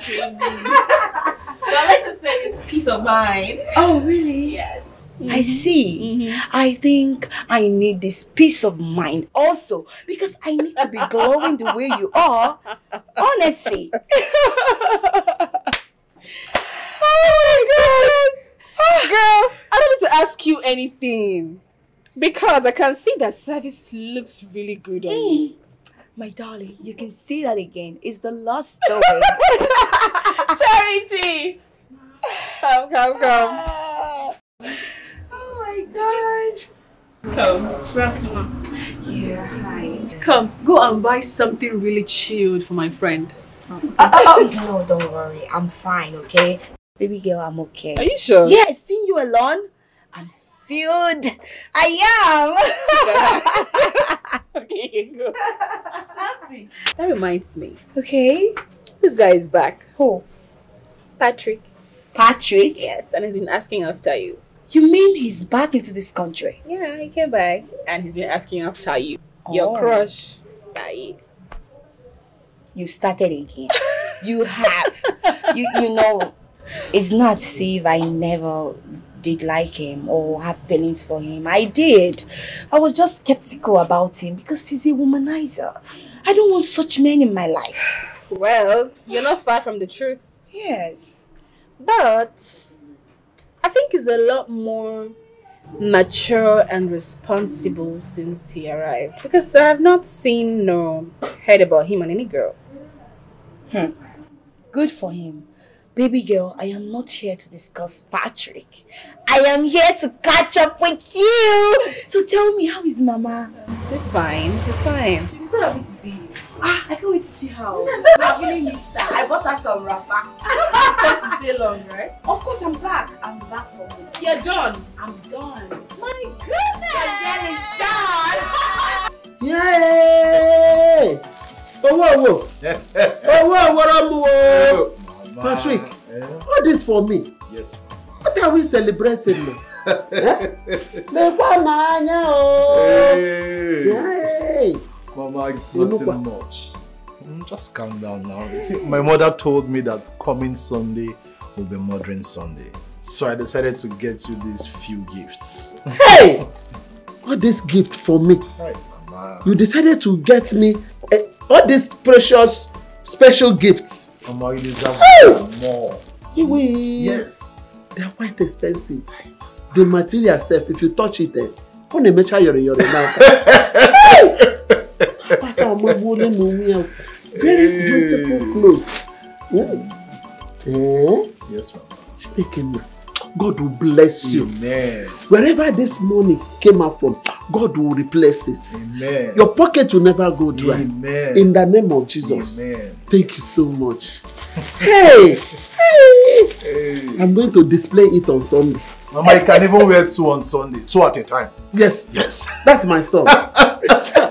Stop flattering me. But let us say it's peace of mind. Oh, really? Yes. I mm-hmm. see. Mm-hmm. I think I need this peace of mind also because I need to be glowing the way you are. Honestly. Oh my god! Girl, I don't need to ask you anything. Because I can see that service looks really good on you. Mm. My darling, you can see that again. It's the last story. Charity! Come, come, come. Ah. oh my god. Come. Yeah, hi. Come, go and buy something really chilled for my friend. no, don't worry. I'm fine, okay? Baby girl, I'm okay. Are you sure? Yeah, seeing you alone, I'm filled. I am. okay, go. That reminds me. okay. This guy is back. Who? Patrick. Patrick? Yes, and he's been asking after you. You mean he's back into this country? Yeah, he came back and he's been asking after you. Your Oh. crush. Aye. You started again. you have. You you know, it's not as if I never did like him or have feelings for him. I did. I was just skeptical about him because he's a womanizer. I don't want such men in my life. Well, you're not far from the truth. Yes. But I think he's a lot more mature and responsible since he arrived. Because I have not seen nor heard about him and any girl. Hmm. Good for him. Baby girl, I am not here to discuss Patrick. I am here to catch up with you. So tell me, how is Mama? She's fine. She's fine. So happy to see you. Ah, I can't wait to see her. I really missed her. I bought her some wrapper. Got to stay long, right? Of course, I'm back. I'm back for good. You're done. I'm done. My goodness. The girl is done. Yay! Owó owó! Owó owó mu o! Mama. Patrick. Eh? All this for me. Yes, What are we celebrating now? Lekwa n'anya o! Hey. Yay! Mama, it's You look nothing much. Mm, Just calm down now. See, my mother told me that coming Sunday will be Mothering Sunday. So I decided to get you these few gifts. Hey! All this gift for me. Right, Mama. You decided to get me eh, all these precious special gifts. Mama, you deserve Hey! more. Iwe. Yes. They are quite expensive. The material itself, if you touch it, eh, ọ na-emecha yọrọ yọrọ n'aka. Akpata ọmụgbule na onwe ya. Very beautiful clothes. Mm. Eh? Yes, Mama. Chineke God will bless you. Amen. Wherever this money came out from, God will replace it. Amen. Your pocket will never go dry. Amen. In the name of Jesus. Amen. Thank you so much. Hey! Hey! Hey. I'm going to display it on Sunday. Mama, you can even wear two on Sunday, two at a time. Yes. Yes. That's my son.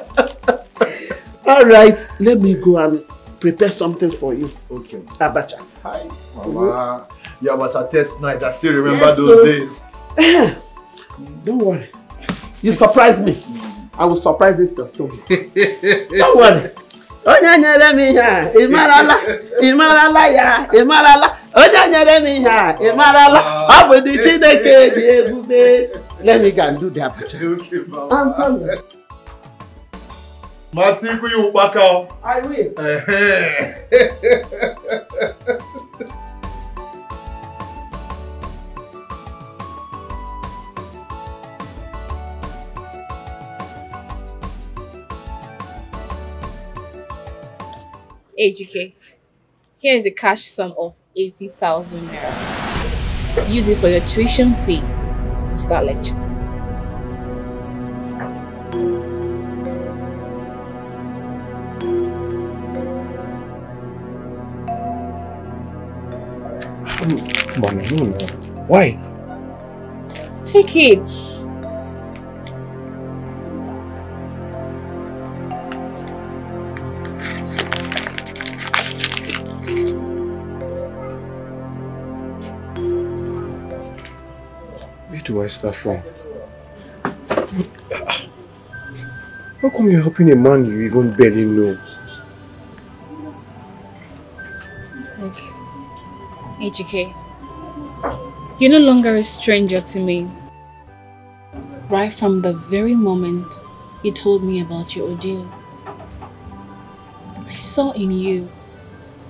All right, let me go and prepare something for you. Okay. Abacha. Hi, Mama. Your water tastes nice. I still remember Yes, those sir. days. Don't worry. You surprise me. I will surprise this your story. Don't worry. Onye nyere m ihe a, ị marala, ị marala ya, ị marala. Onye nyere m ihe a, ị marala. Ọ bụ ndị Chineke dị ebube. Let me go and do the abacha. okay, Ma will. kú yóò will. AGK, here is a cash sum of 80,000 Naira. Use it for your tuition fee and start lectures. Mama, no, no. Why? Take it. Where do I start from? How come you're helping a man you even barely know? AGK, you're no longer a stranger to me. Right from the very moment you told me about your ordeal, I saw in you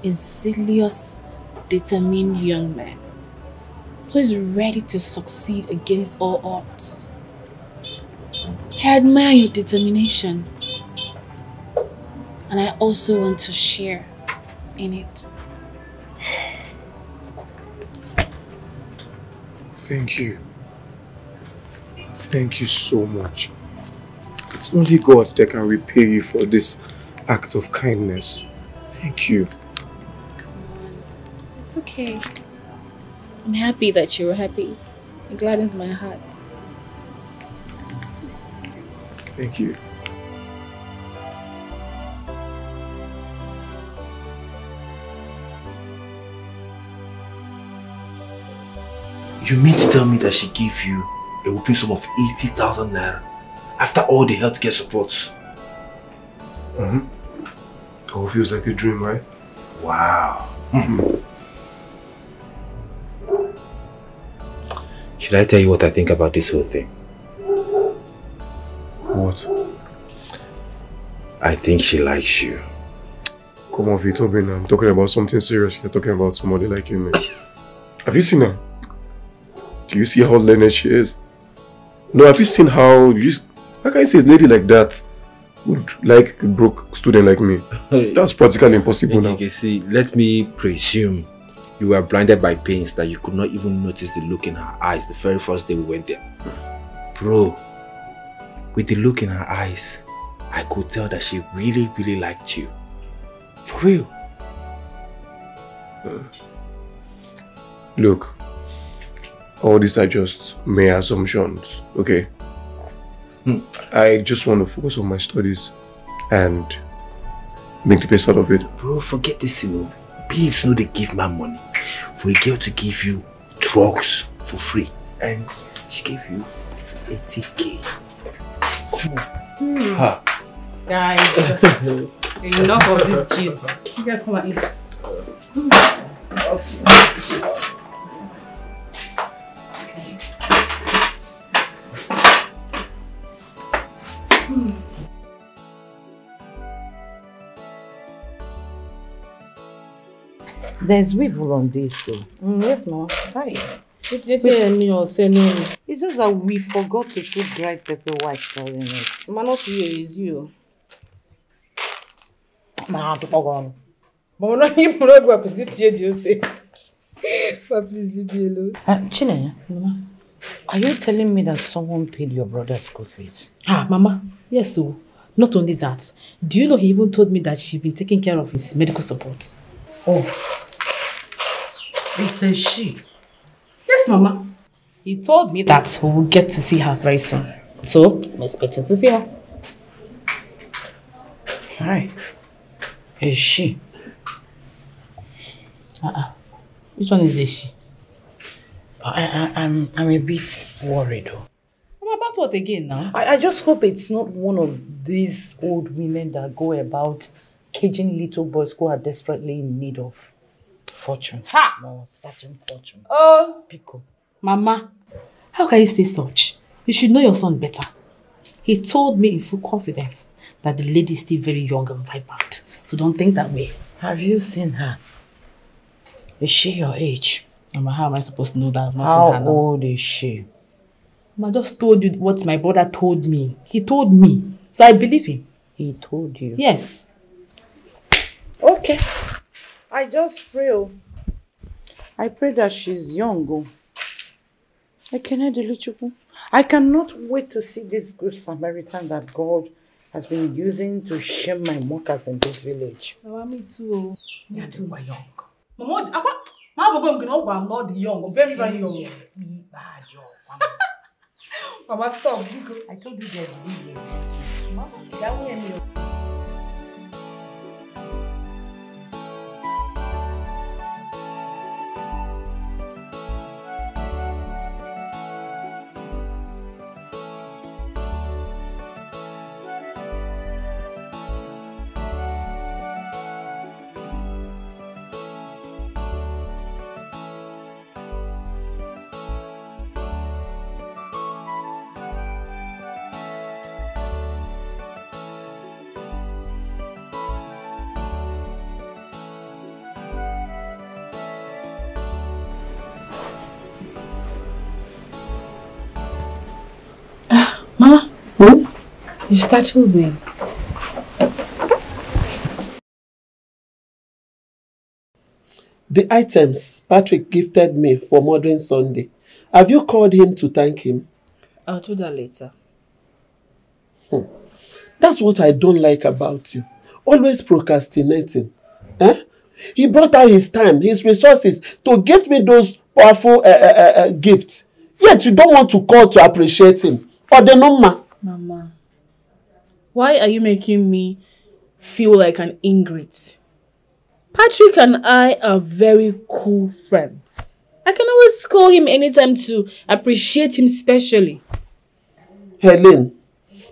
a zealous, determined young man who is ready to succeed against all odds. I admire your determination, and I also want to share in it. Thank you. Thank you so much. It's only God that can repay you for this act of kindness. Thank you. Come on. It's okay. I'm happy that you were happy. It gladdens my heart. Thank you. You mean to tell me that she gave you a whooping sum of 80,000 naira after all the healthcare support? Mm-hmm. All feels like a dream, right? Wow. Should I tell you what I think about this whole thing? What? I think she likes you. Come on, Vito, Ben, I'm talking about something serious. You're talking about somebody like me. Have you seen her? Do you see how learned she is? No, have you seen how you how can you say a lady like that would like a broke student like me? That's practically impossible now. Okay, see, let me presume you were blinded by pains that you could not even notice the look in her eyes the very first day we went there. Bro, with the look in her eyes, I could tell that she really, really liked you. For real. Look, all these are just mere assumptions, okay? Hmm. I just want to focus on my studies and make the best out of it. Bro, forget this, you know. Babes know they give man money for a girl to give you drugs for free. And she gave you 80k. Come on. Ha. Guys, enough of this gist. You guys come and eat. There's weevil on this though. Mm, yes, ma. Hi. It's just that we forgot to put dried pepper white story in it. Ma not you, it's you. Nah, to pog But no, you no go opposite you, do you say? But please leave me alone. Uh, Chinenye, are you telling me that someone paid your brother's school fees? Ah, Mama. Yes, so. Not only that, do you know he even told me that she's been taking care of his medical support? Oh. It's a she. Yes, Mama. He told me that we will get to see her very soon. So, I'm expecting to see her. Hi. Is she? Uh-uh. Which one is this she? I, I, I'm, I'm a bit worried though. Mama, about what again now? I, I just hope it's not one of these old women that go about caging little boys who are desperately in need of fortune. Ha! No, certain fortune. Oh, Pico. Mama, how can you say such? You should know your son better. He told me in full confidence that the lady is still very young and vibrant. So don't think that way. Have you seen her? Is she your age? Mama, how am I supposed to know that? I've not seen How her now. old is she? Mama, I just told you what my brother told me. He told me. So I believe him. He told you. Yes. Okay. I just pray. oh. I pray that she's young. Oh. Ekene Dilichukwu. I cannot wait to see this good Samaritan that God has been using to shame my workers in this village. Mama, me too. Me too, we're young. Mama, Mama I'm not young, very, very young. Mama, stop. I told you there's really. That way, me. You startled me. The items Patrick gifted me for Mothering Sunday. Have you called him to thank him? I'll do that later. That's what I don't like about you. Always procrastinating. Eh? He brought out his time, his resources to give me those powerful uh, uh, uh, gifts. Yet you don't want to call to appreciate him. Or the number. Mama, why are you making me feel like an ingrate? Patrick and I are very cool friends. I can always call him anytime to appreciate him specially. Helen,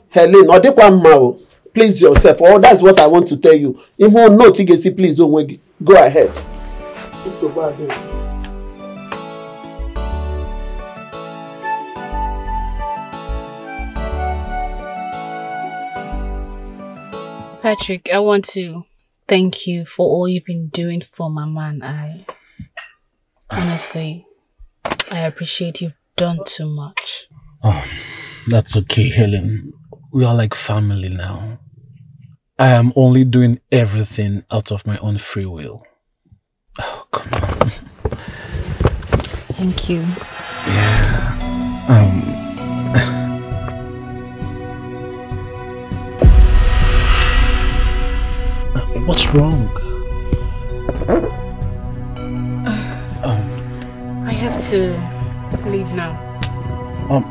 Helen, ọ dịkwa mma o. Please yourself. Oh, that's what I want to tell you. Note ị ga-esi please gị. Go ahead. Nsogbu adịghị. Patrick, I want to thank you for all you've been doing for Mama and I. Honestly, I appreciate you've done too much. Oh, that's okay, Helen. We are like family now. I am only doing everything out of my own free will. Oh, come on. Thank you. Yeah. Um. What's wrong? Um, I have to leave now. um,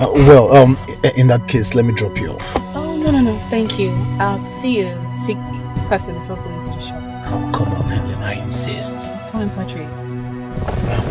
uh, well, um, in that case, let me drop you off. Oh, no, no, no. Thank you. I'll see you sick person before going to the shop. Oh, come on, Helen, I insist. It's fine, Patrick. Eh,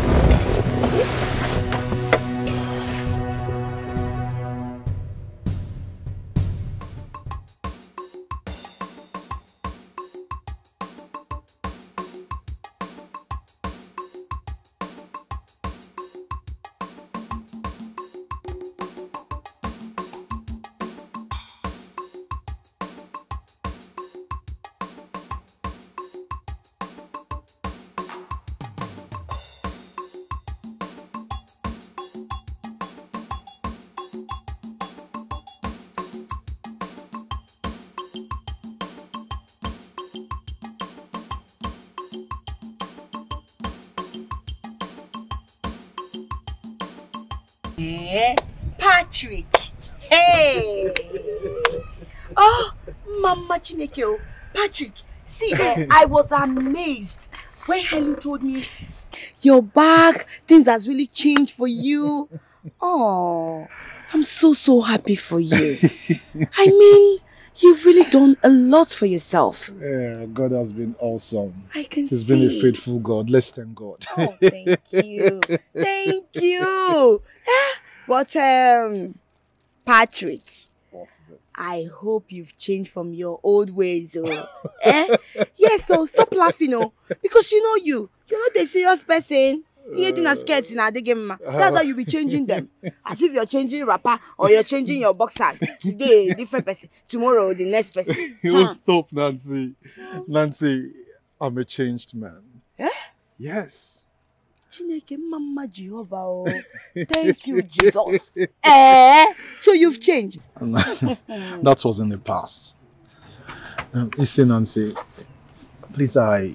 Chineke. oh. Patrick, see, eh, I was amazed when Helen told me your bag, things has really changed for you. Oh, I'm so, so happy for you. I mean, you've really done a lot for yourself. Yeah, God has been awesome. I can He's see. been a faithful God. Let's thank God. Oh, thank you. Thank you. Eh, But um Patrick, I hope you've changed from your old ways. Oh. eh? Yes, so stop laughing, oh. Because you know you. You're not a serious person. You dinner skirts in Adegema. That's how you be changing them. As if you're changing wrapper or you're changing your boxers. Today, a different person. Tomorrow, the next person. You will Huh. stop, Nancy. Nancy, I'm a changed man. Eh? Yes. Chineke Mama Jehovah. Oh. Thank you, Jesus. eh? So you've changed. that was in the past. Um, see, Nancy, Please, I...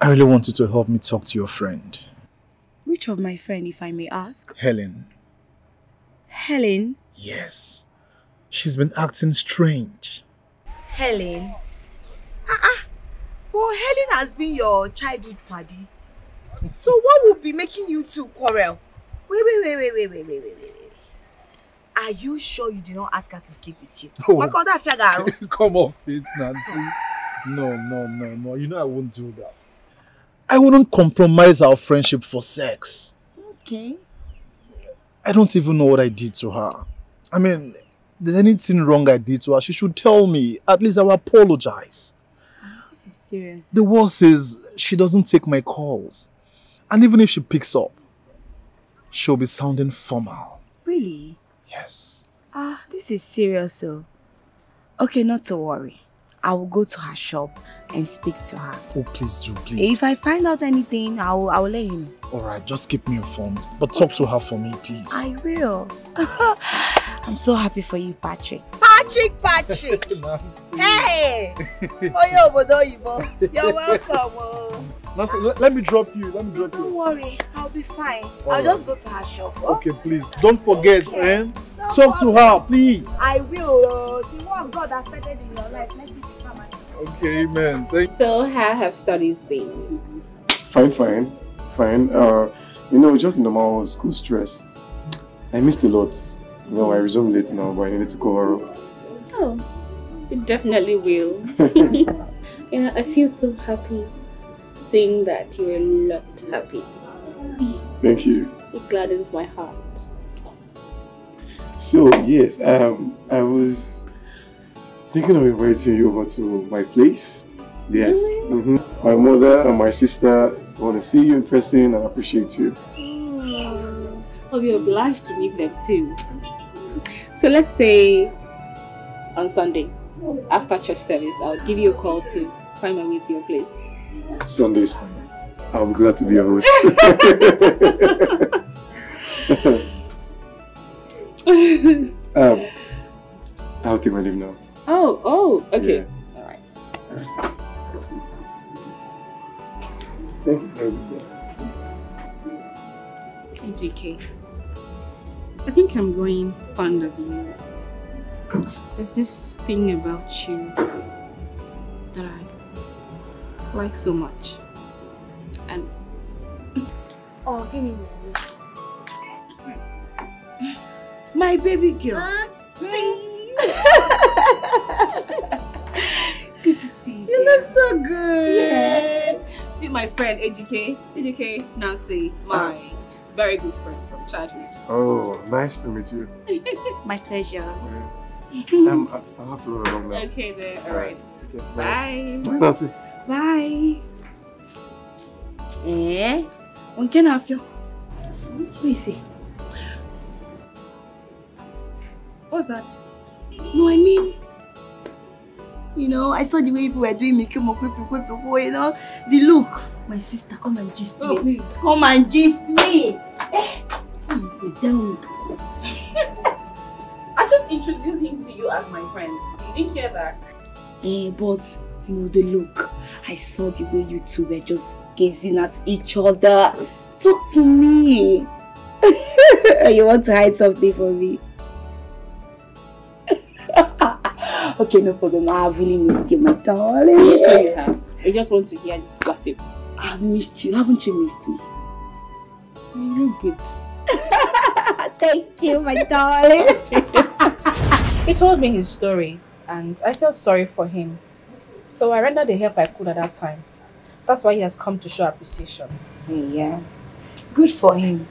I really want you to help me talk to your friend. Which of my friend, if I may ask? Helen. Helen? Yes. She's been acting strange. Helen? Ah, uh Well, Helen has been your childhood buddy. So what would be making you two quarrel? Wait, wait, wait, wait, wait, wait, wait, wait, wait. Are you sure you did not ask her to sleep with you? Oh. My God, that Come off it, Nancy. No, no, no, no. You know I won't do that. I wouldn't compromise our friendship for sex. Okay. I don't even know what I did to her. I mean, there's anything wrong I did to her, she should tell me. At least I will apologize. This is serious. The worst is she doesn't take my calls. And even if she picks up, she'll be sounding formal. Really? Yes. Ah, this is serious, so. Okay, not to worry. I will go to her shop and speak to her. Oh, please do, please. If I find out anything, I will, I will let you know. Alright, just keep me informed. But talk okay. to her for me, please. I will. I'm so happy for you, Patrick. Patrick, Patrick! hey! Oyo Obodo Ibo. You're welcome. Oh. Nancy, let, let, me drop you. Let me drop Don't you. Don't worry, I'll be fine. All I'll right. just go to her shop. Oh? Okay, please. Don't forget, okay. eh? Talk to her, please. I will. Uh, the one God that started in your life, let me become Okay, amen. Thank so, how have studies been? Fine, fine, fine. Uh, you know, just normal school stressed. I missed a lot. Know, I resumed it now, but I needed to cover up. Oh, it definitely will. you know, I feel so happy seeing that you're a lot happy. Thank you. It gladdens my heart. So, yes, um, I was thinking of inviting you over to my place. Yes. Mm -hmm. My mother and my sister want to see you in person and appreciate you. Oh, I'll be obliged to meet them too. So let's say on Sunday, after church service, I'll give you a call to find my way to your place. Sunday is fine. I'm glad to be your host. um, I'll take my leave now. Oh, oh, okay. Yeah. All right. Thank you very much. AGK. I think I'm growing fond of you. There's this thing about you that I like so much. And Oh, give me My baby girl. Uh, see? good to see you. You look so good. Yes. Meet my friend AGK. AGK Nancy, my very good friend from childhood. Oh, nice to meet you. my pleasure. Yeah. um, I, I'll have to run along now. Okay then, alright. Okay, bye. Bye, Nancy. Bye. Eh? On can have you? Who is he? What's that? No, I mean, you know, I saw the way people were doing Mickey you know, the look. My sister, come and gist oh, me. Please. Come and gist me. Eh, please sit down. I just introduced him to you as my friend. You didn't hear that? Eh, but, you know, the look. I saw the way you two were just gazing at each other. Talk to me. you want to hide something from me? okay, no problem. I have really missed you, my darling. You sure you have? I just want to hear gossip. I've missed you. Haven't you missed me? You're good. Thank you, my darling. he told me his story and I felt sorry for him. So I rendered the help I could at that time. That's why he has come to show appreciation. Yeah. Good for him.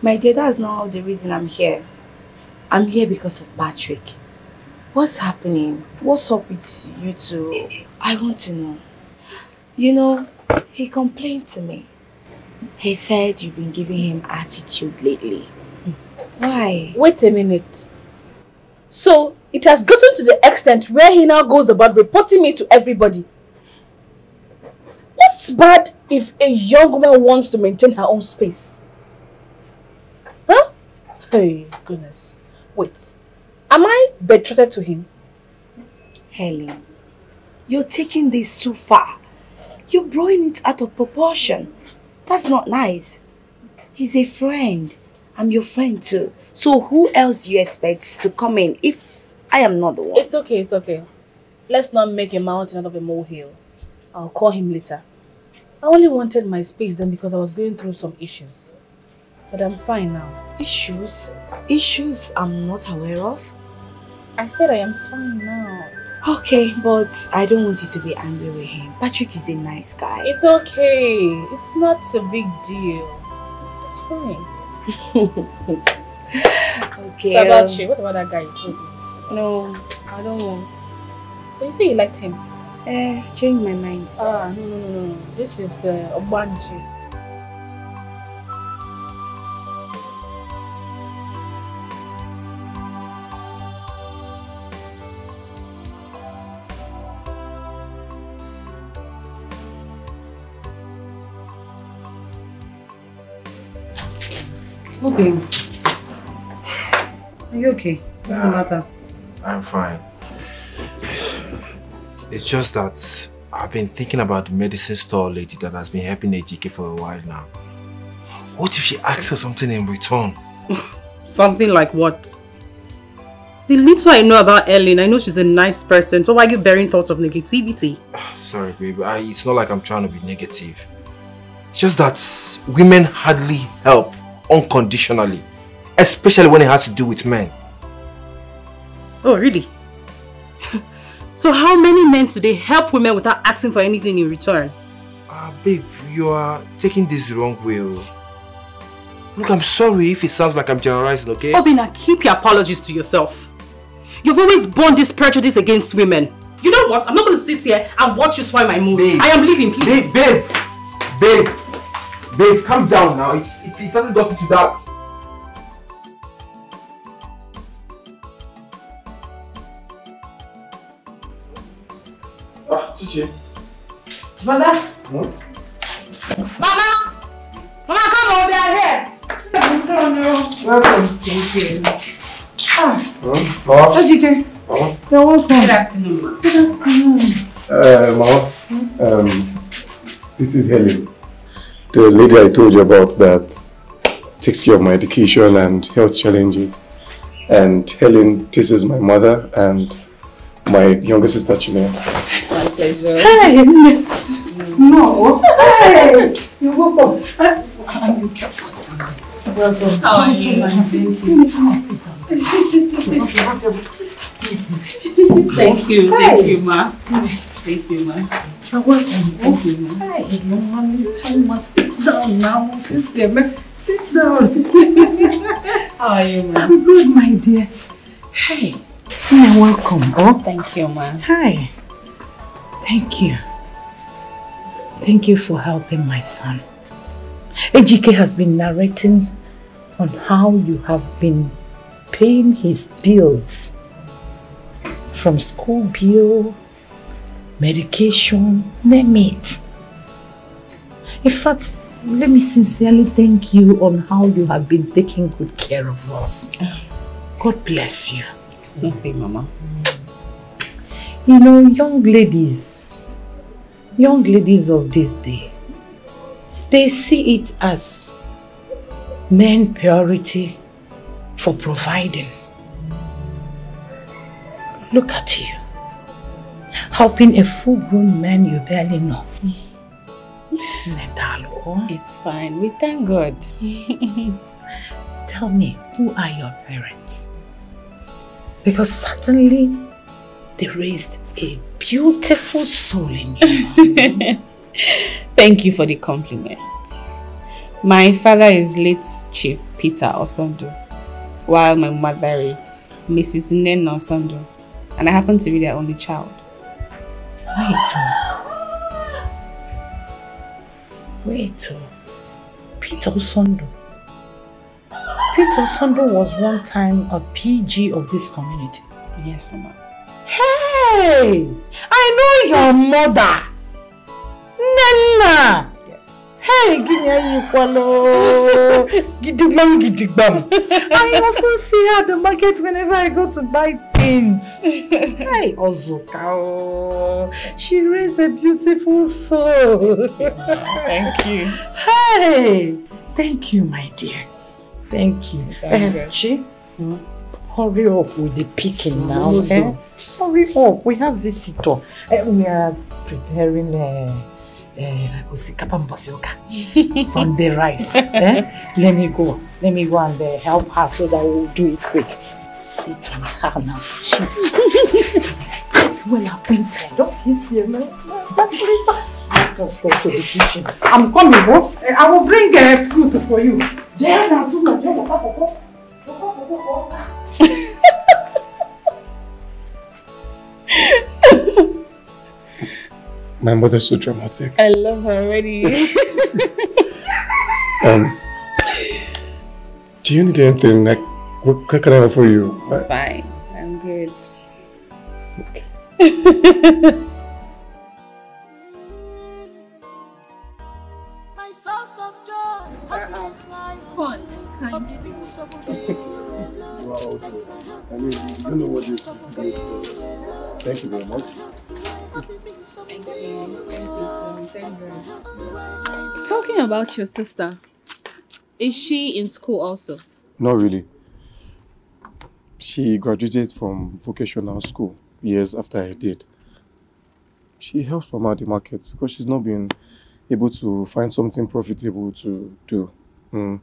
My dear, that's not the reason I'm here. I'm here because of Patrick. What's happening? What's up with you two? I want to know. You know, he complained to me. He said you've been giving him attitude lately. Why? Wait a minute. So, it has gotten to the extent where he now goes about reporting me to everybody. What's bad if a young woman wants to maintain her own space? Huh? Hey, goodness. Wait. Am I betrothed to him? Helen, You're taking this too far. You're blowing it out of proportion. That's not nice. He's a friend. I'm your friend too. So who else do you expect to come in if I am not the one? It's okay, it's okay. Let's not make a mountain out of a molehill. I'll call him later. I only wanted my space then because I was going through some issues. But I'm fine now. Issues? Issues I'm not aware of? I said I am fine now. Okay, but I don't want you to be angry with him. Patrick is a nice guy. It's okay. It's not a big deal. It's fine. Okay. So about you, what about that guy you told me? No, I don't want. But you say you liked him. Eh, change my mind. Ah, no, no, no, no. This is uh, Obanji. Are you okay? What's the matter? I'm fine. It's just that I've been thinking about the medicine store lady that has been helping Ejike for a while now. What if she asks for something in return? Something like what? The little I know about Ellen, I know she's a nice person, so why are you bearing thoughts of negativity? Sorry, baby. I, it's not like I'm trying to be negative. It's just that women hardly help unconditionally, especially when it has to do with men. Oh, really? so how many men do they help women without asking for anything in return? Ah, babe, you are taking this the wrong way. oh. Look, I'm sorry if it sounds like I'm generalizing, okay? Obinna, keep your apologies to yourself. You've always borne this prejudice against women. You know what? I'm not going to sit here and watch you spoil my mood. Babe. I am leaving, please. Babe, babe, babe, babe, calm down now. It, it, it doesn't got into that. Ah, Chichi. Mother? Hmm? Mama! Mama, come on, they are here. No, no. Welcome. Thank you. Ah, Hmm? Mama? Ejike. Mama? You're welcome. Good afternoon, ma. Good afternoon. Uh, Mama, um, this is Helen. The lady I told you about that takes care of my education and health challenges. And Helen, this is my mother and my younger sister Chinenye. My pleasure. Hey! No. Hey! You're welcome. I'm your cousin. Welcome. How are you? Thank you. Come and sit down. Thank you. Thank you, ma. Thank you, ma. You're welcome. Thank you, ma. Hey, mommy. Come on, sit down now. This year, ma. Sit down. How are you, ma'am? I'm good, my dear. Hey, you're welcome. Oh, Thank you, ma'am. hi. Thank you. Thank you for helping my son. Ejike has been narrating on how you have been paying his bills from school bill, medication, name it. In fact, let me sincerely thank you on how you have been taking good care of us. God bless you. Nothing, mama. You know, young ladies, young ladies of this day, they see it as men priority for providing. Look at you, helping a full-grown man you barely know. Nedalo. Oh. It's fine. We thank God. Tell me, who are your parents? Because certainly they raised a beautiful soul in you. Thank you for the compliment. My father is late Chief Peter Osondo, while my mother is Mrs. Nena Osondo, and I happen to be their only child. Wait, oh. Wait, oh. Peter Sondo. Peter Sondo was one time a PG of this community. Yes, Mama. Hey! I know your mother! Nana! Hey, gini ayikwalo. Gidigbam, gidigbam. I often see her at the market whenever I go to buy things. Hey, Ozuka. She raised a beautiful soul. Thank you. Hey, thank you, my dear. Thank you. Thank Chi, hurry up with the picking now. Almost eh? Hurry up. We have visitor. Eh, we are preparing uh, mbosioka. Sunday rice. eh? Let me go. Let me go and uh, help her so that we'll do it quick. Sit with her now. She's it's well acquainted. Don't you, man. Let us go to the kitchen. I'm coming, oh. Eh, I will bring uh, fruit for you. My mother's so dramatic. I love her already. Um, do you need anything? Like, what what can I offer you? I- Fine. I'm good. My source of joy, happiness, Fun. Wow, so, I mean, you know what this is. Thank you very much. Talking about your sister, is she in school also? Not really. She graduated from vocational school years after I did. She helps Mama the market because she's not been able to find something profitable to do. Mm.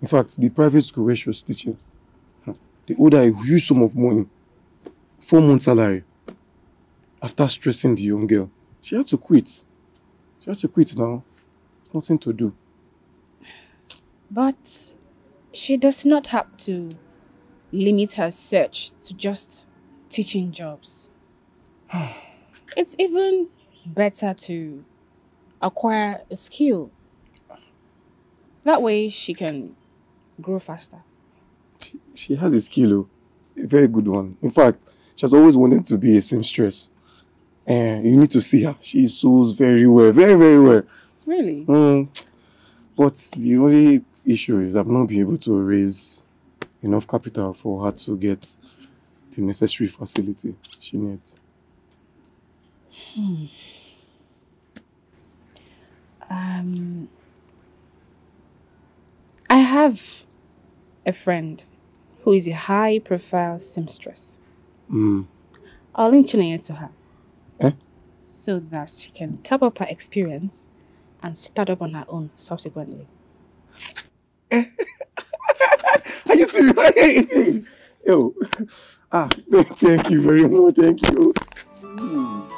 In fact, the private school where she was teaching, hmm, they owed her a huge sum of money, four months salary. After stressing the young girl, she had to quit. She had to quit now. There's nothing to do. But she does not have to limit her search to just teaching jobs. It's even better to acquire a skill. That way she can grow faster. she has a skill, oh, a very good one. In fact, she has always wanted to be a seamstress. And you need to see her. She sews very well, very, very well. Really? Mm. But the only issue is I've not been able to raise enough capital for her to get the necessary facility she needs. Hmm. Um, I have a friend who is a high profile seamstress. Mm. I'll link Chinenye to her. So that she can top up her experience and start up on her own subsequently. Are you serious? Yo. Ah, thank you very much. Thank you.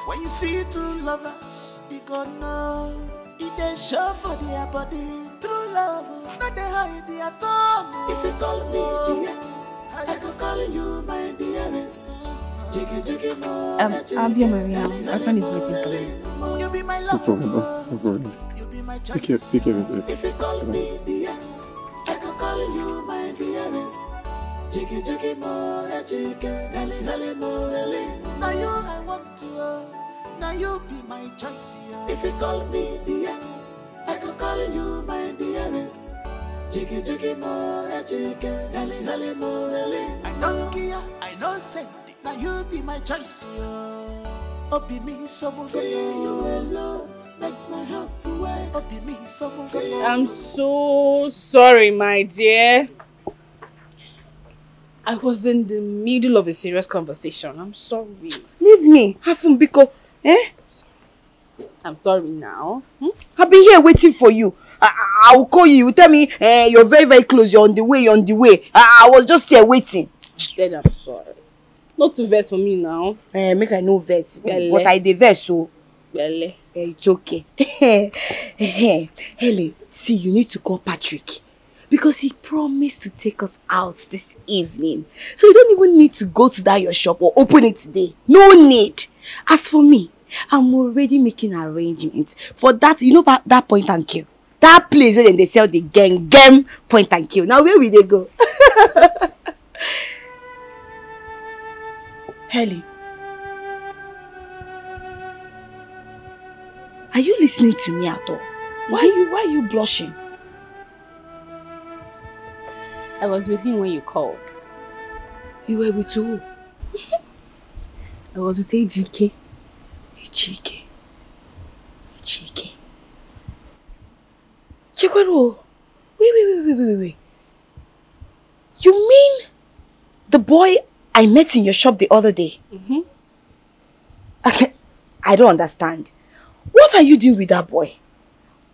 When you see two lovers, you gonna know it they show for their body. True love, not the hide the atom. If you call me dear, I could call you my dearest. Jiggy jiggy mo. Um, I'll be on my way now. My friend is waiting for me. You be my No problem. No, no problem. You be my Take care, take care of yourself. If you call me dear, I could call you my dearest. Jiggy jiggy mo, eh, jiggy, heli heli mo, heli. Now you I want to, uh, now you be my choice. yeah. If you call me dear, I could call you my dearest. Jiggy jiggy mo, eh, jiggy, heli heli mo, heli. I know Kia, I know send. Now you be my choice. yeah. Oh, be me someone. See you alone. Makes my heart to wake. Oh, be me someone. I'm so sorry, my dear. I was in the middle of a serious conversation. I'm sorry. Leave me. Hafumbiko. Eh? I'm sorry now. Hmm? I've been here waiting for you. I, I, I will call you. You tell me eh, you're very, very close. You're on the way. You're on the way. I, I was just here waiting. I said I'm sorry. Not to vex for me now. Eh, make I no vex. But I dey vex so. Belle. Eh, it's okay. Hele, see, you need to call Patrick. Because he promised to take us out this evening. So you don't even need to go to that your shop or open it today. No need. As for me, I'm already making arrangements for that, you know about that point and kill. That place where they sell the gang gang point and kill. Now where will they go? Hele. Are you listening to me at all? Why are you why are you blushing? I was with him when you called. You were with who? I was with AGK. Ejike. Ejike. Chekwero. Wait, wait, wait, wait, wait, wait. You mean the boy I met in your shop the other day? Mm-hmm. I, I don't understand. What are you doing with that boy?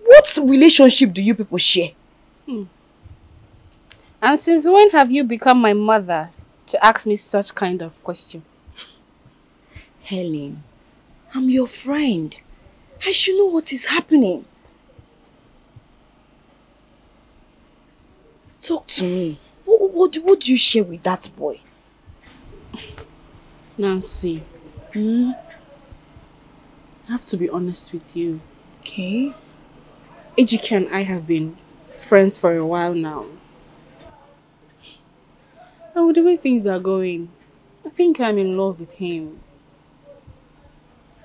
What relationship do you people share? And since when have you become my mother to ask me such kind of question? Helen, I'm your friend. I should know what is happening. Talk to me. What, what, what, what do you share with that boy? Nancy. Hmm? I have to be honest with you. Okay. Ejike and I have been friends for a while now. And with the way things are going, I think I'm in love with him.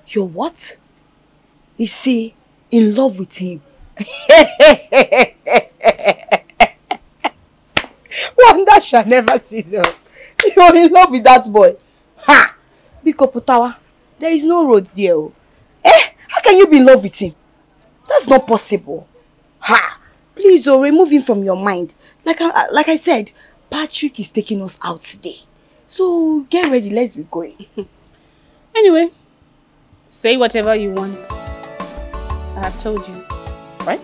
You're what? You see, in love with him. Wonder shall never cease. You're in love with that boy. Ha! Biko Putawa, there is no road there. oh. Eh? How can you be in love with him? That's not possible. Ha! Please, oh, remove him from your mind. Like I, like I said, Patrick is taking us out today. So get ready, let's be going. Anyway, say whatever you want. I have told you, right?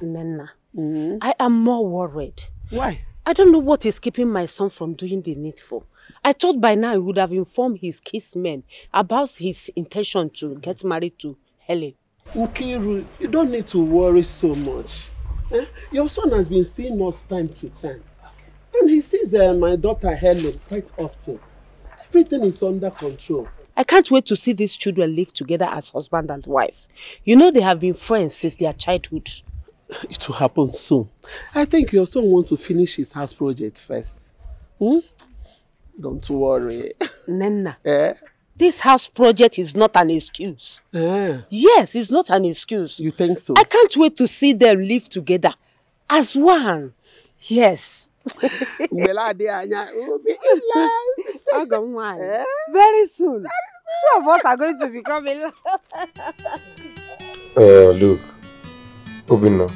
Helen! Nana, I am more worried. Why? I don't know what is keeping my son from doing the needful. I thought by now he would have informed his kiss men about his intention to get married to Helen. Ukiru, you don't need to worry so much. Eh? Your son has been seeing us time to time. And he sees uh, my daughter Helen quite often. Everything is under control. I can't wait to see these children live together as husband and wife. You know they have been friends since their childhood. It will happen soon. I think your son wants to finish his house project first. Hmm? Don't worry. Nana, Eh? this house project is not an excuse. Eh? Yes, it's not an excuse. You think so? I can't wait to see them live together as one. Yes. Anya, we'll be in love. Agam one. Very soon. Two of us are going to become in love. Uh, look, Obinna,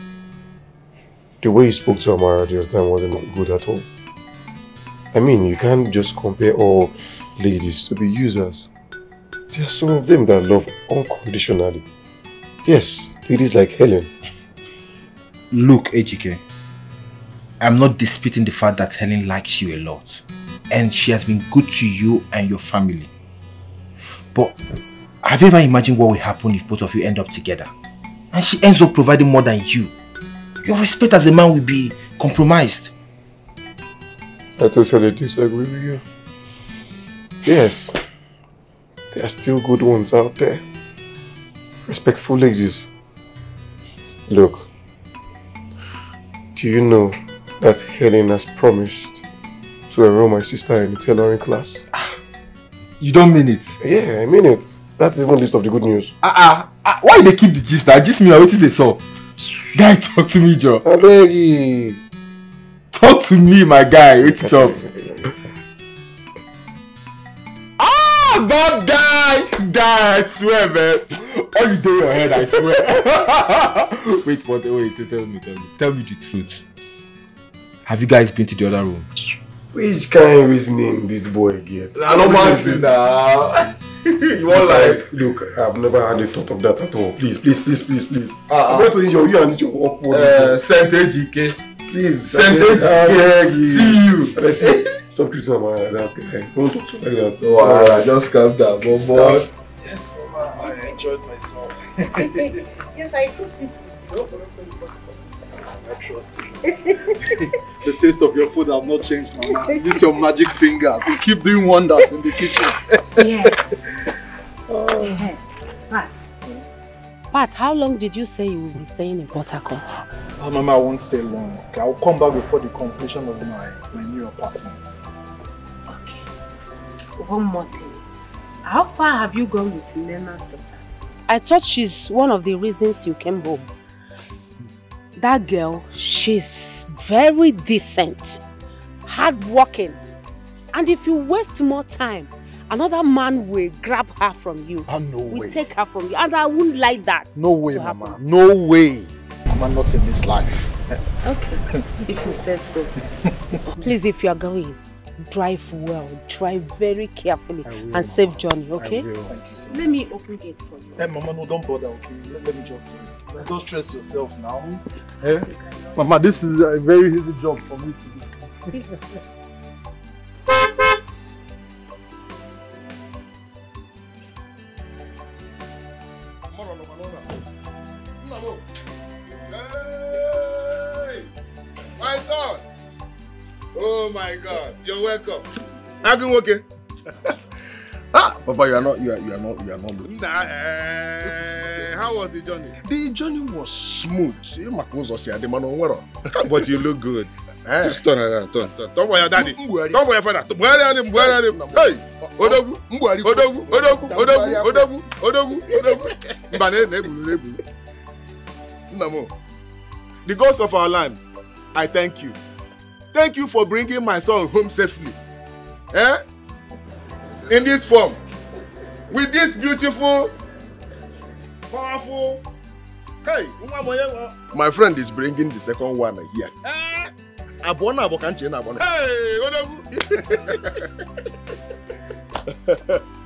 the way you spoke to Amara the other time wasn't good at all. I mean, you can't just compare all ladies to be users. There are some of them that love unconditionally. Yes, ladies like Helen. Look, Ejike, I'm not disputing the fact that Helen likes you a lot. And she has been good to you and your family. But have you ever imagined what will happen if both of you end up together? And she ends up providing more than you. Your respect as a man will be compromised. I totally disagree with you. Yes, there are still good ones out there. Respectful ladies. Look, do you know that Helen has promised to enroll my sister in the tailoring class? Ah, you don't mean it? Yeah, I mean it. That's even least of the good news. Ah uh, uh, why they keep the gist? I just mean what is they saw. Guy, talk to me, Joe. I. Talk to me, my guy. What's up? Ah, God, die, die! I swear, man. All you do your head, I swear. wait, what? Wait, tell me, tell me, tell me the truth. Have you guys been to the other room? Which kind of reasoning this boy get? I don't want now. you want like? Look, I've never had a thought of that at all. Please, please, please, please, please. Uh-uh. I'm going to use your you and this your awkward. Uh, Saint AGK. Please. Beg AGK. See you. Let's see. Stop treating him like that, guy. Don't talk to him like that. No, alright, just calm down, Bobo. Yes, Mama, I enjoyed myself. yes, I cooked it. I trust you. the taste of your food have not changed, Mama. This your magic fingers. You keep doing wonders in the kitchen. Yes. oh. Pat. Pat, how long did you say you will be staying in Port Harcourt? Oh, Mama, I won't stay long. Okay, I'll come back before the completion of my, my new apartment. Okay. One more thing. How far have you gone with Nenna's daughter? I thought she's one of the reasons you came home. That girl, she's very decent, hardworking. And if you waste more time, another man will grab her from you. Ah, no will way. take her from you. And I wouldn't like that. No way, Mama. happen. No way. Mama, not in this life. Okay, if you say so. Please, if you are going, drive well. Drive very carefully will, and safe journey, okay? I will. Thank you so much. Let me open gate for you. Hey, Mama, no, don't bother, okay? Let, let me just do it. Don't stress yourself now. Eh? Mama, this is a very easy job for me to do. You okay? Ah, Papa, you are not, you are, you are not, you are not. Nah, eh, how was the journey? The journey was smooth. You maka ụzọ si adị mana o nwero. But you look good. Just turn around, turn, turn. Turn for your daddy. Turn for your father. Buhari him, Buhari him. Hey! Odogwu, Odogwu, Odogwu, Odogwu, Odogwu, Odogwu, Odogwu. Mba, na- na-egburu, na-egburu. Nna m, the gods of our land, I thank you. Thank you for bringing my son home safely. Eh? In this form. With this beautiful, powerful. Hey, My friend is bringing the second one here. Abụọ na abụọ ka nche na abụọ na. Hey.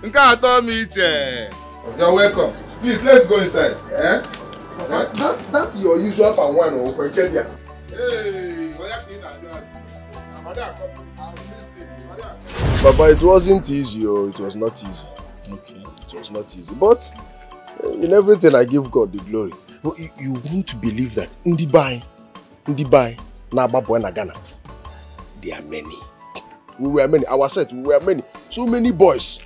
Nke atọ m iche. You're welcome. Please, let's go inside. Eh? That, that, that's your usual palm wine o kwe nke dia. Hey, onye ka ị na-ajụ ajụ? Amadi akọ. Papa, it wasn't easy, oh, it was not easy. Okay, it was not easy. But uh, in everything, I give God the glory. But you, you won't believe that Ndi Bai, Ndi Bai, na-agba boy na Ghana, there are many. We were many. Our set, we were many. So many boys.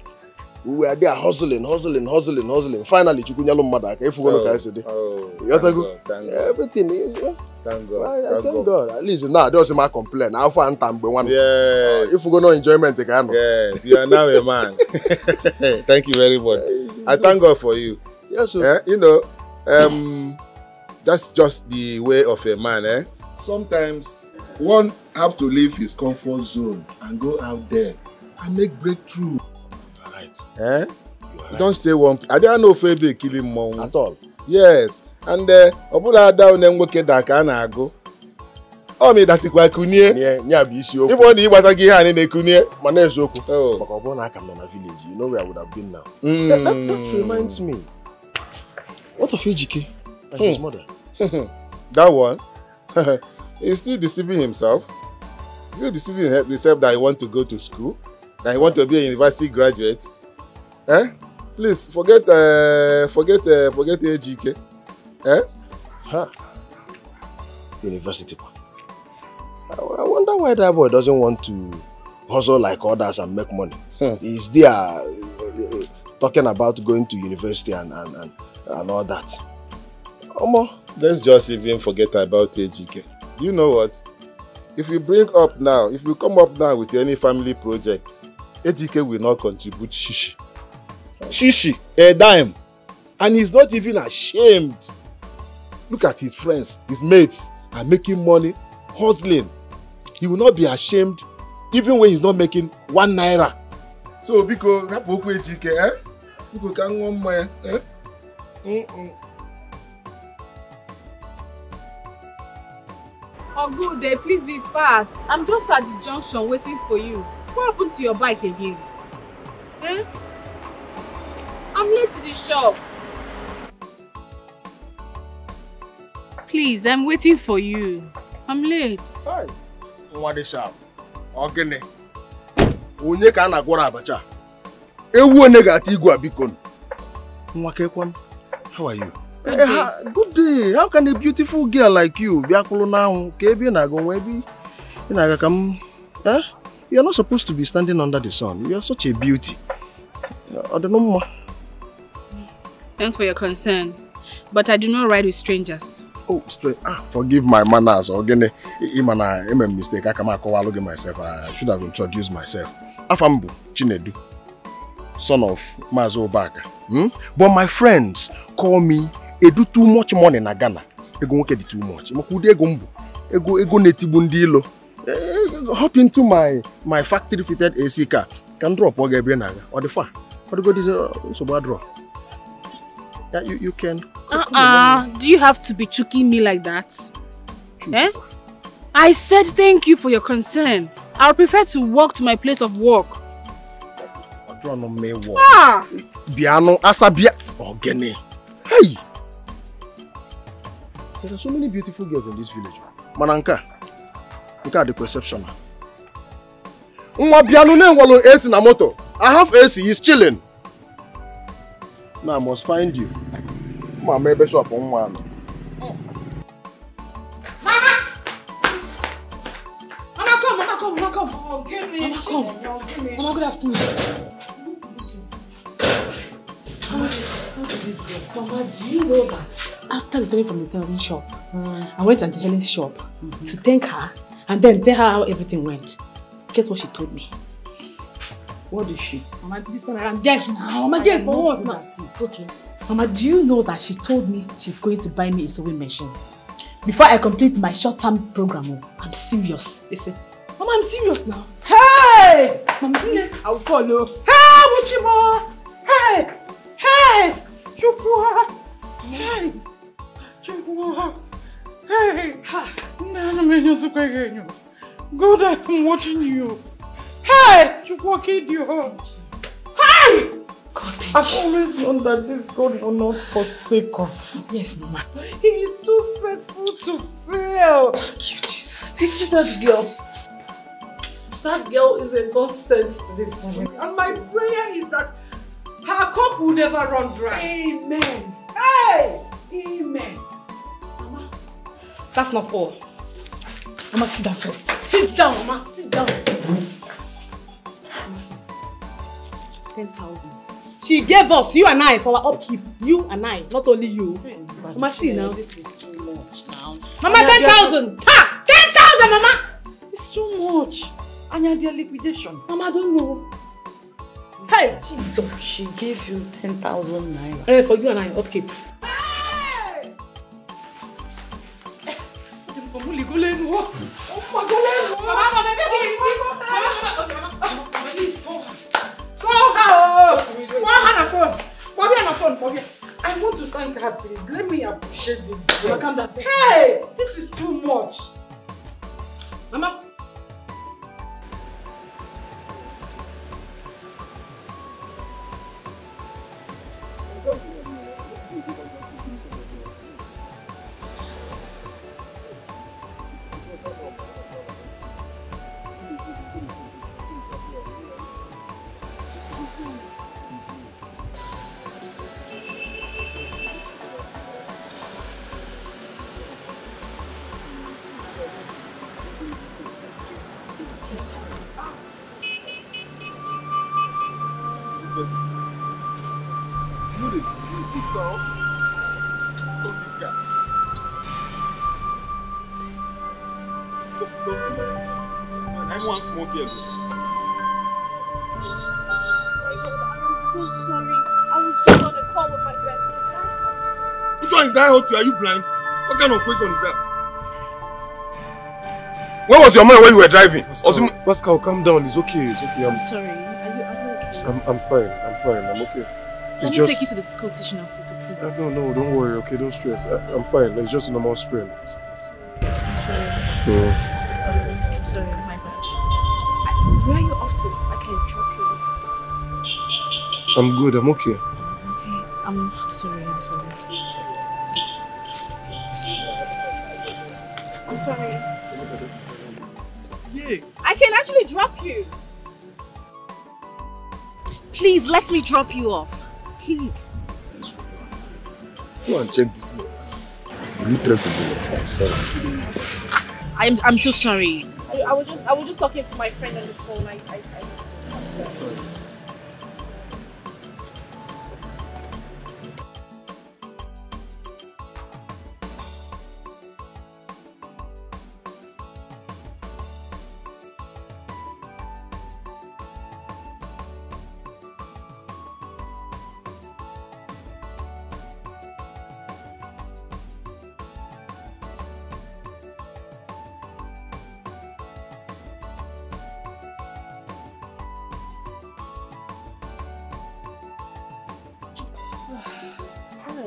We were there hustling, hustling, hustling, hustling. Finally, Chukwunyalo mmadụ aka efugono ka esi dị. Oh, You got to God. Everything. Yeah. Thank I, God. I thank God. At least now, there was my complaint. Afọ anta mgbe nwanne. Yes. If we go no enjoyment anọ. Yes, you are now a man. thank you very much. I thank God for you. Yes, sir. Eh, you know, um, that's just the way of a man. Eh? Sometimes one have to leave his comfort zone and go out there and make breakthrough. Right. Eh? You don't stay one. I don't know if ebe killing mmọnwụ. At all. Yes. And uh, ọ bụla ada one nwoke da ka a na-agụ. Ọ ma ịdasikwa kunie. Nye bụ isiokwu. Ịbụ na ịgbasa gị ihe anyị na-ekunie. Ma na-eziokwu. Maka ọ bụrụ na aka m nọ na village, you know where I would have been now. Mm. That, that, that reminds me. What of Ejike and his Hmm. mother? that one he's still deceiving himself still deceiving himself that he want to go to school that he want to be a university graduate eh please forget uh, forget uh, forget ejike eh Huh. University. I, I wonder why that boy doesn't want to hustle like others and make money. He's there uh, uh, talking about going to university and, and, and, and all that. Omo, let's just even forget about ejike you know what if we bring up now if we come up now with any family project ejike will not contribute shishi shishi a dime and he's not even ashamed look at his friends his mates are making money hustling he will not be ashamed even when he's not making one naira so biko rapụ okwu ejike eh? biko ka m ṅụọ mmanya eh? Mm-mm. Oh, good day. Please be fast. I'm just at the junction waiting for you. What happened to your bike again? Eh? I'm late to the shop. Please, I'm waiting for you. I'm late. nwa dị sharp. Ọ gịnị? Onye ka a na-agwọrọ abacha? Ewu onye ga-ata igwe a biko? Nwa kekwan, how are you? Eh, ha- good day. How can a beautiful girl like you bịa kwụrụ n'anwụ ka ebe ị na-aga onwe ebe ị na-aga ka m eh? You are not supposed to be standing under the sun. You are such a beauty. Ọ dị mma. Thanks for your concern. But I do not ride with strangers. Oh, straight. Ah, forgive my manners. Or gịnị? Ị ma na eme m mistake aka m akọwalụ gị myself. I should have introduced myself. Afa bụ Chinedu. son of Mazo Obaga. Hmm? But my friends call me Edu too much money na Ghana. Ego nwoke dị too much. Maka ụdị ego m bụ. Ego ego na-etigbu ndị ilo. Eh, Hop into my my factory fitted AC car. Can drop ọ ga-ebe na-aga. Ọ dị fa. Ọ dịgo dị nsogbu adrọ. Yeah, you, you can. Uh-uh. Do you have to be choking me like that? Eh? I said thank you for your concern. I'll prefer to walk to my place of work. Ọdụrụ ọnụ mee wọ. Ah! Bịanụ asa bịa. Ogene. Hey! There are so many beautiful girls in this village. Mana nke a, nke a dịkwa exceptional. Nwa bịanụ na-enwelụ AC na moto. I have AC, he's chilling. Now I must find you. Ma ma ebe shop nwa anọ. Mama, come, Mama, come, Mama, come. Oh, give me. Mama, come. Mama, good afternoon. Mama, Mama, do you know that after returning from the therapy shop, I went to Auntie Helen's shop to thank her and then tell her how everything went. Guess what she told me? What did she? Mama, this time around, guess now. Mama, guess for once now. It's okay. Mama, do you know that she told me she's going to buy me a sewing machine? Before I complete my short-term program, oh, I'm serious. Listen. Mama, I'm serious now. Hey! Mama, I'll follow. Hey, Muchimo! Hey! Hey! Chukwu! Hey! Chukwu! Hey! Ha! Nana, no su kwenye. God, I'm watching you. Hey! Chukwu, kid you. Hey! I've always known that this God will not forsake us. Yes, Mama. He is too faithful to fail. Thank you, Jesus. This is that girl. That girl is a God sent to this family. And my prayer is that her cup will never run dry. Amen. Hey! Amen. Mama, that's not all. Mama, sit down first. Sit down, Mama. Sit down. 10,000. She gave us, you and I, for our upkeep. You and I, not only you. Mama, see now. This is too much now. Mama, 10,000. Ha! 10,000, Mama! It's too much. Anya, their liquidation. Mama, I don't know. Hey! Jesus, she gave you 10,000 naira. Eh, for you and I, upkeep. I want to thank her, please. Let me appreciate this. Mama, calm down. Hey! This is too much. Mama. Just, just, I want small girl. I'm so sorry. I was just on a call with my best friend. Which one is that hot to you? Are you blind? What kind of question is that? Where was your man when you were driving? Pascal, Pascal, calm down. It's okay. It's okay. I'm, Sorry, are you, are you okay? I'm, I'm fine. I'm fine. I'm okay. Let It's me just. take you to the school teaching hospital, Uh, please. no, no, don't worry. Okay, don't stress. I, I'm fine. It's just a normal sprain. I'm sorry. Yeah. I'm good. I'm okay. Okay, I'm sorry, I'm sorry. I'm sorry. Yeah. I can actually drop you. Please let me drop you off. Please. Go and check this. You try to do it. I'm sorry. I'm I'm so sorry. I, I was just I was just talking to my friend on the phone. I I, I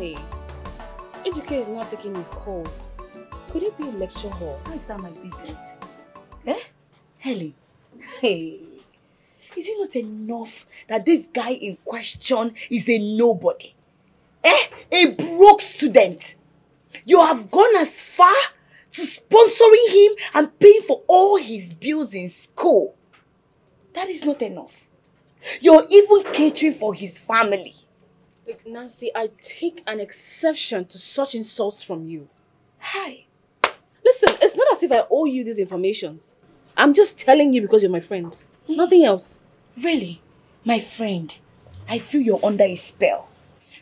AGK is not taking his calls. Could it be a lecture hall? How is that my business? Eh? Helen, hey, is it not enough that this guy in question is a nobody? Eh? A broke student. You have gone as far to sponsoring him and paying for all his bills in school. That is not enough. You're even catering for his family. Look, Nancy, I take an exception to such insults from you. Hi. Listen, it's not as if I owe you these informations. I'm just telling you because you're my friend. Hmm? Nothing else. Really? My friend, I feel you're under a spell.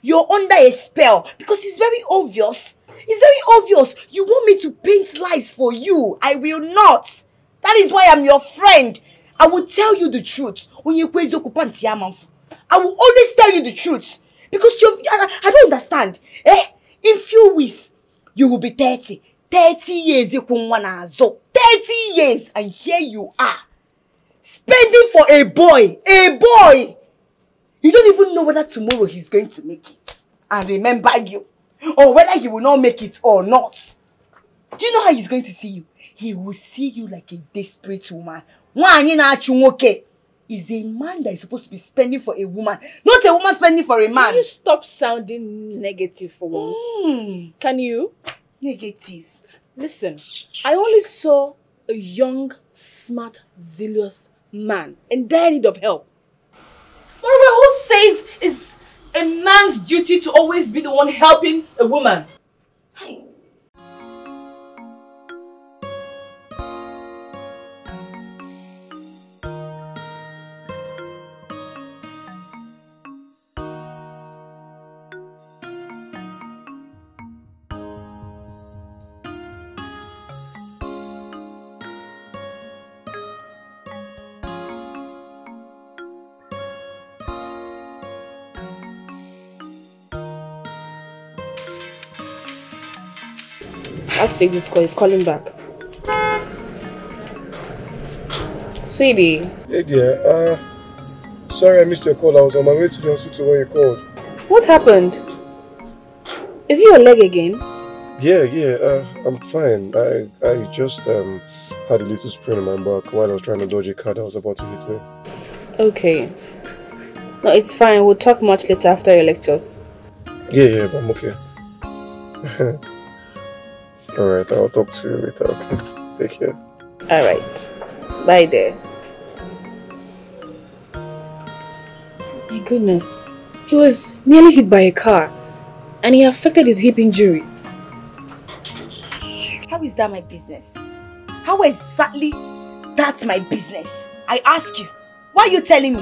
You're under a spell because it's very obvious. It's very obvious. You want me to paint lies for you. I will not. That is why I'm your friend. I will tell you the truth. When you I will always tell you the truth. Because you're, I, I don't understand. Eh? In few weeks, you will be 30. 30 years, you wanna 30 years, and here you are. Spending for a boy. A boy. You don't even know whether tomorrow he's going to make it. And remember you. Or whether he will not make it or not. Do you know how he's going to see you? He will see you like a desperate woman. Nwaanyị na-achụ is a man that is supposed to be spending for a woman, not a woman spending for a man. Can you stop sounding negative for once? Mm. Can you? Negative. Listen, I only saw a young, smart, zealous man in dire need of help. Moreover, who says it's a man's duty to always be the one helping a woman? I to take this call. He's calling back. Sweetie, Hey dear, uh, sorry I missed your call. I was on my way to the hospital when you called. what happened? Is it your leg again? Yeah, yeah, uh, I'm fine. I I just um had a little sprain in my back while I was trying to dodge a car that was about to hit me. Okay. No, it's fine. We'll talk much later after your lectures. Yeah, yeah, but I'm okay. Alright, I'll talk to you later, okay? Take care. Alright. Bye there. My goodness. He was nearly hit by a car and he affected his hip injury. How is that my business? How exactly that's my business? I ask you. Why are you telling me?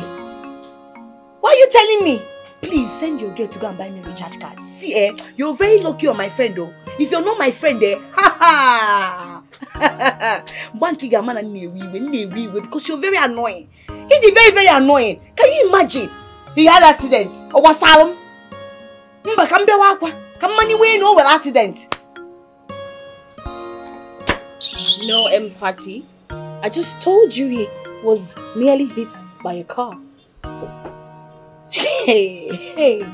Why are you telling me? Please send your girl to go and buy me a recharge card. See, eh, you're very lucky you're my friend though. If you're not my friend, eh, ha ha! Banky Gamana Newiwe, Newiwe, because you're very annoying. He's very, very annoying. Can you imagine? He had accident. Or was Salem? Mba, kambe wakwa. Come money way no well accident. No empathy. I just told you he was nearly hit by a car. Hey, hey.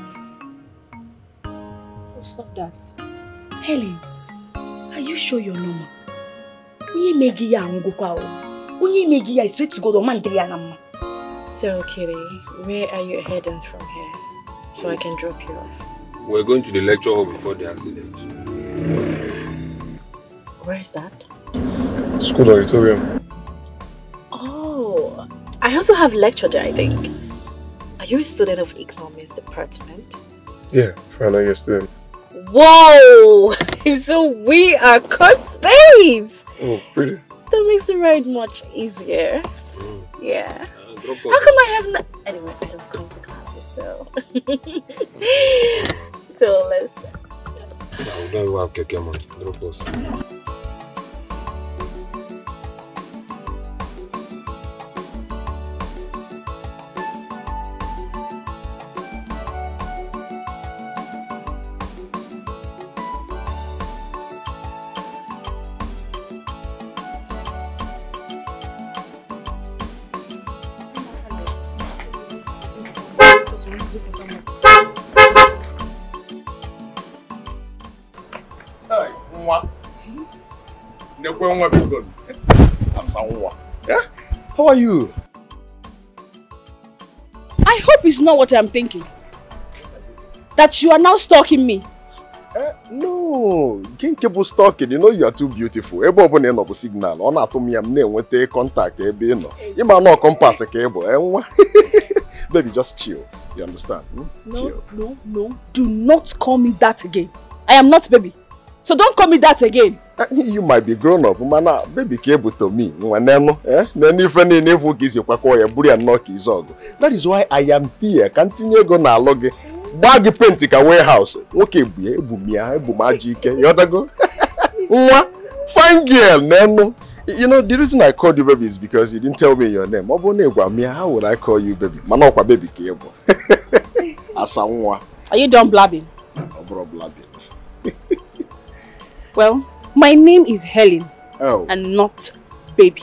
Oh, stop that. Helen, are you sure you're normal? Onye megi ya ngwụkwa o. Onye megi ya, I swear to God, ọma ndịrị ya na mma. So, Kitty, where are you heading from here? So I can drop you off. We're going to the lecture hall before the accident. Where is that? School auditorium. Oh, I also have lecture there, I think. Are you a student of economics department? Yeah, final year student. Whoa! so we are classmates! Oh, pretty. That makes the ride much easier. Yeah. Drop How come I have not? Anyway, I don't come to classes, so. so let's. We don't even have nekwe nwa biko asa nwa Eh? how are you I hope it's not what I'm thinking. That you are now stalking me. no nke nke bụ stalking you know you are too beautiful ebe ọbụla ị nọ bụ signal ọ na-atụ m ya m na-enweta contact ebe ị nọ ịma nọ kompas ka ị bụ eh, nwa baby just chill you understand hmm? No, no, no. Do not call me that again. I am not baby. So don't call me that again. you might be grown up mana baby ka me. Eh? Ife niile ka isi kwakọ ya buru ya nnọọ ka izu ọgụ. That is why i am here. Ka ntinye ego na alụ gị gbaa gị penti ka warehouse. Nwoke ebu ya ebu m ya ebu m ajọ ike. Nwa fine girl nenụ. You know the reason i called you baby is because you didn't tell me your name. Ọ bụrụ na ịgwa m ya how would i call you baby? Mana ọkwa baby ka ị bụ. Asa nwa. Are you done blabbing? ọ bụrụ blabbing. Well, my name is Helen oh and not baby.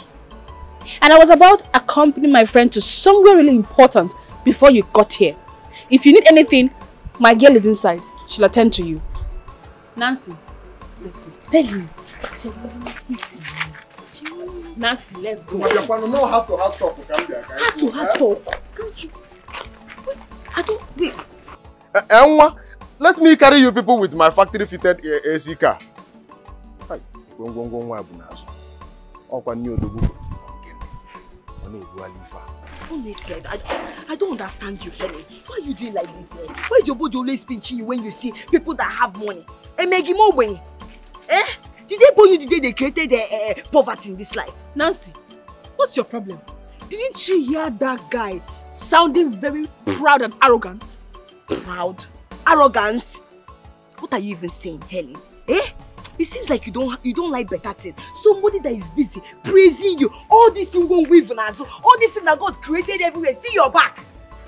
And I was about to accompany my friend to somewhere really important before you got here. If you need anything, my girl is inside. She'll attend to you. Nancy, let's go. Helen. Nancy, let's go. no have to have talk ka m bịa ka Heart to heart talk. I don't wait. Eh, eh, uh, Enwa, let me carry you people with my factory fitted A- AC car. Hai, gwongwongwo nwa bụ n'azụ. Ọkwa nne odogwu. Ọ na-ebugharị ife a. Honestly, I, I, I don't understand you, Helen. Why you doing like this? Eh? Why is your body always pinching you when you see people that have money? Eh, Maggie Moway. Eh? Did they born you the day they created uh, uh, poverty in this life? Nancy, what's your problem? Didn't you hear that guy sounding very proud and arrogant? Proud? Arrogance? What are you even saying, Helen? Eh? It seems like you don't you don't like better thing. Somebody that is busy praising you. All this thing won't weave nazo. All this thing that God created everywhere. See your back.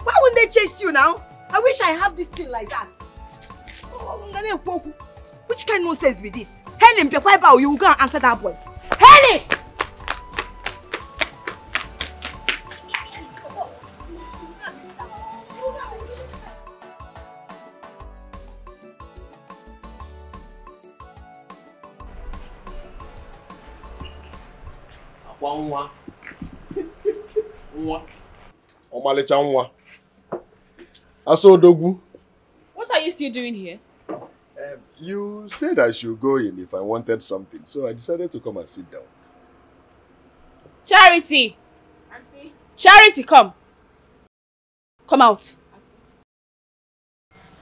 Why wouldn't they chase you now? I wish I have this thing like that. Oh. Which kind of nonsense be this? Helen, be quiet about you go and answer that boy. Helen! Ọmalịcha nwa. Asa. What are you still doing here? Um, you said I should go in if I wanted something, so I decided to come and sit down. Charity! Auntie? Charity, come. Come out.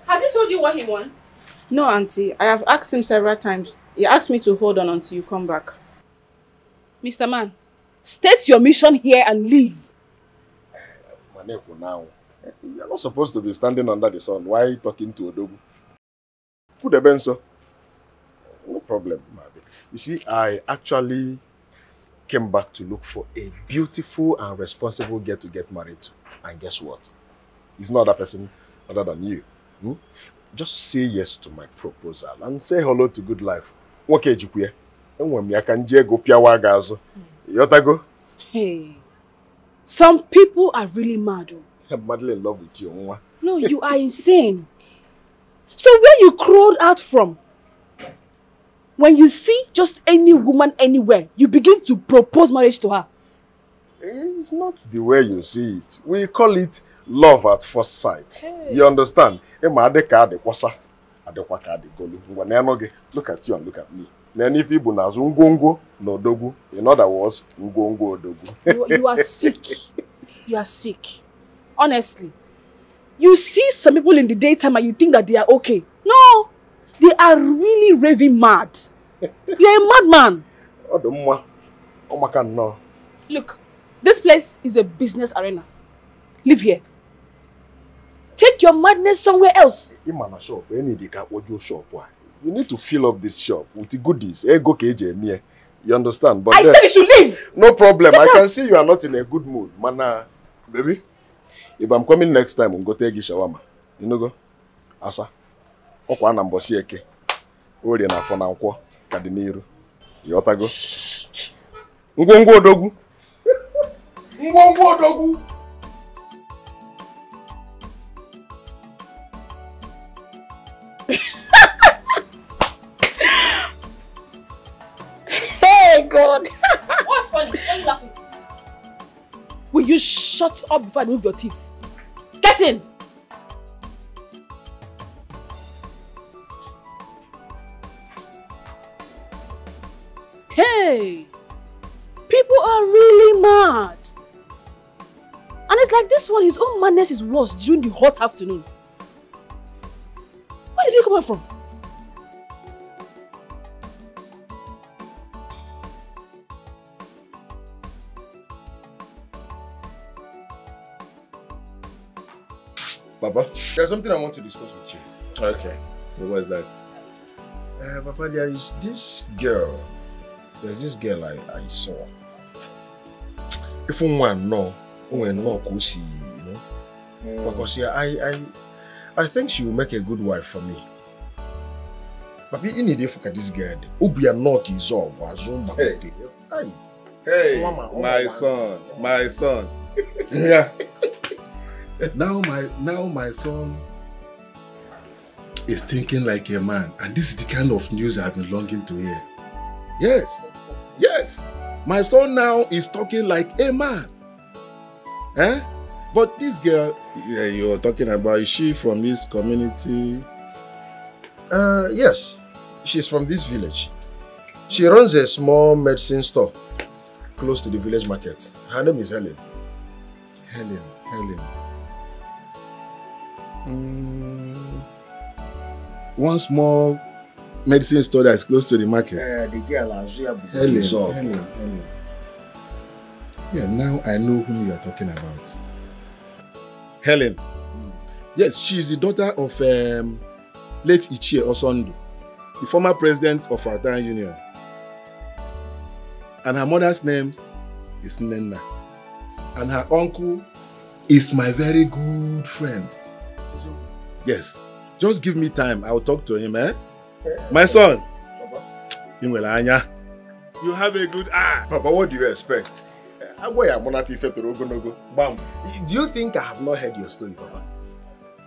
Has he told you what he wants? No, Auntie. I have asked him several times. He asked me to hold on until you come back. Mr. Man, state your mission here and leave. Maneku now. You're not supposed to be standing under the sun. Why are you talking to Odogwu? Put the benzo. No problem, Mabi. You see, I actually came back to look for a beautiful and responsible girl to get married to. And guess what? It's not that person other than you. Hmm? Just say yes to my proposal and say hello to good life. Nwoke ejikwa enwere m ya ka nji ego pịawa gị azụ. Ịghọtago? Hey, some people are really mad. oh. I'm madly in love with you, nwa. No, you are insane. So where you crawled out from? When you see just any woman anywhere, you begin to propose marriage to her. It's not the way you see it. We call it love at first sight. You understand? Ịma adịkwa ka adị golu. Ngwa n'enu gị, look at you and look at me. N'enu ife ibu n'azụ ngwongwo na odogwu. In other words, ngwongwo odogwu. You, you are sick. You are sick. Honestly. You see some people in the daytime and you think that they are okay. No. They are really raving mad. You're a madman. Ọ dị mma. Ọ maka nnọọ. Look, this place is a business arena. Live here. Take your madness somewhere else. Ịma na shop, enyi dị ka akpọjuo shop a. You need to fill up this shop with the goodies. Ego ka eji eme ya. You understand? But I then- said you should leave. No problem. Get I can out. see you are not in a good mood. Mana, baby, if I'm coming next time, I'm go take you shawarma. You know go? Asa. Ọkwa na mbọsị eke. Orie na afọ na nkwọ ka dị n'iru. Ịghọtago? Ngwongwo odogwu. Ngwongwo odogwu. God. What's funny? Why are you laughing? Will you shut up before I remove your teeth? Get in! Hey! People are really mad. And it's like this one, his own madness is worse during the hot afternoon. Where did you come from? Papa, there's something I want to discuss with you. Okay. So what's that? Uh, Papa, there is this girl. There's this girl I, I saw. If one know, when no see, you know. Because yeah, I, I, I think she will make a good wife for me. But you need to look at this girl. Ubi and knock is all. Hey. Hey. My son, my son. yeah. Now my now my son is thinking like a man, and this is the kind of news I've been longing to hear. Yes, yes. My son now is talking like a man. Eh? But this girl yeah, you're talking about, is she from this community? Uh, yes, she's from this village. She runs a small medicine store close to the village market. Her name is Helen. Helen, Helen. Mm, one small medicine store that is close to the market. Uh, the girl Azuya Helen, Bukizog. Helen, Helen. Yeah, now I know whom you are talking about. Helen. Yes, she is the daughter of um, late Ichie Osondu, the former president of our town union. And her mother's name is Nenna. And her uncle is my very good friend. Yes. Just give me time. I'll talk to him, eh? My son. Anya. You have a good eye. Papa, what do you expect? Agwa ya mụ nata ife toro ogologo. Bam. Do you think I have not heard your story, Papa?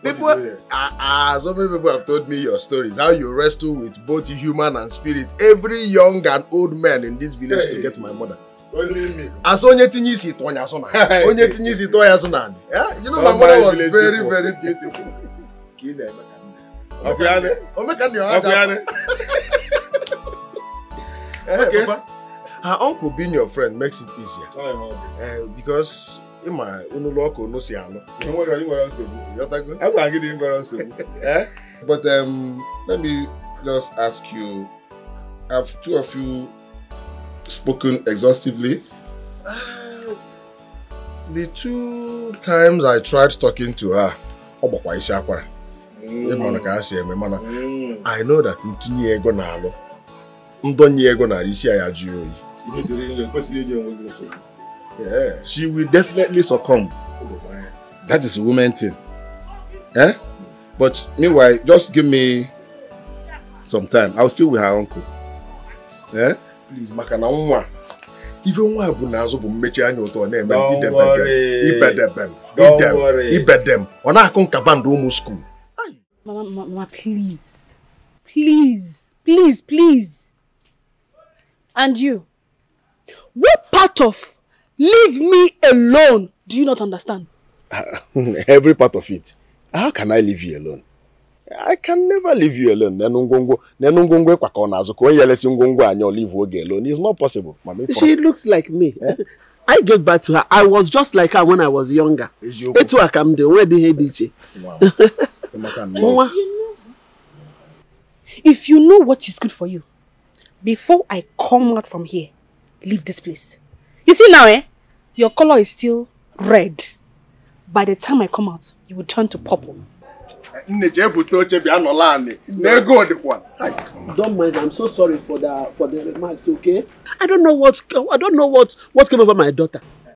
People, ah, so many people have told me your stories. How you wrestle with both human and spirit. Every young and old man in this village to get my mother. As onye tinye isi tụọ ya asụ na onye tinye isi tụọ ya asụ na anị. Yeah, You know my mother was very very beautiful. Ka ị na-eme ka nne. Ọkụyanị. Okay. Her uncle being your friend makes it easier. Uh, because ịma ụnụlọ ọkụ unu si alụ. Enwere nwere nsogbu. Ịghọtago? Agwara gị na ị nwere nsogbu. Eh? But um, let me just ask you, have two of you spoken exhaustively? The two times I tried talking to her, ọ gbakwa isi akwara. Ịma na ka ha si eme mana I know that ntinye ego na-alụ. Ndonye ego nara isi ya jụ oyi. Ihe dịrị ihe kwesịrị inye onwe gị nsogbu. Yeah. She will definitely succumb. That is a woman thing. Eh? But meanwhile, just give me some time. I'll still with her uncle. Eh? Please, maka na nwa ife nwa bụ n'azụ bụ mmechi anya ụtọ na-eme ibedebem idem ibedem ọ na-akụ nkaba ndụ ụmụ skuul mama, please. Please. Please, please. And you? What part of leave me alone do you not understand? every part of it how can I leave you alone I can never leave you alone nenu ngwongwo nenu ngwongwo ịkwakọ n'azụ ka onye elesi ngwongwo anya leave oge alone it's not possible. She looks like me. I gave back to her. I was just like her when I was younger. Eziokwu. Etu a ka m dị, onwedị ihe dị iche. If you know what is good for you, before I come out from here, leave this place. You see now, eh? Your color is still red. By the time I come out, you will turn to purple. Nne jee bute oche bịa nọla anị na ego dịkwa Don't mind. I'm so sorry for the for the remarks. Okay. I don't know what I don't know what what came over my daughter.